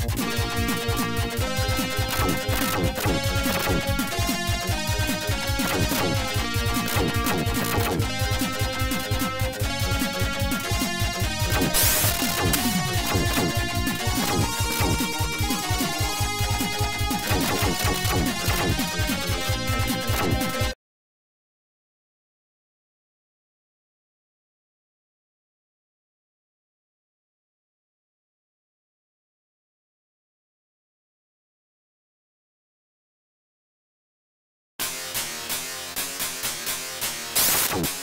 Música Oh.